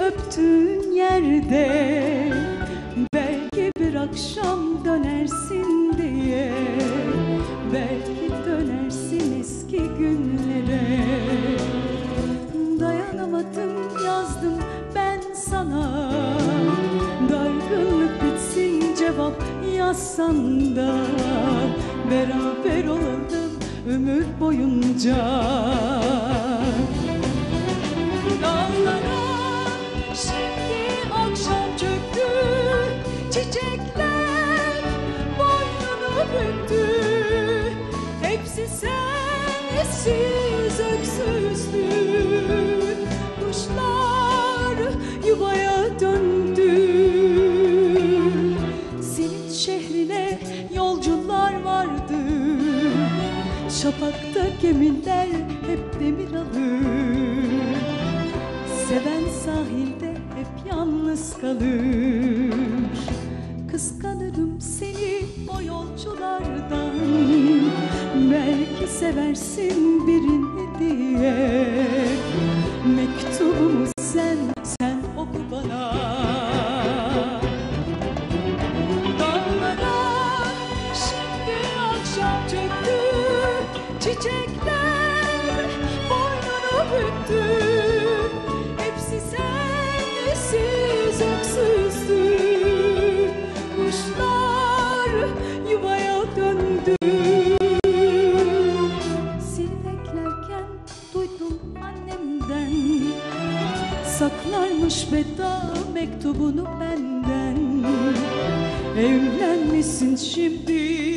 Öptüğün yerde Belki bir akşam dönersin diye Belki dönersin eski günlere. Dayanamadım yazdım ben sana. Dargınlık bitsin cevap yazsan da. Beraber olalım ömür boyunca Şafakta gemiler hep demir alır. Seven sahilde hep yalnız kalır. Kıskanırım seni o yolculardan. Belki seversin birini diye. Mektubumu sen, Saklarmış veda mektubunu benden. Evlenmişsin şimdi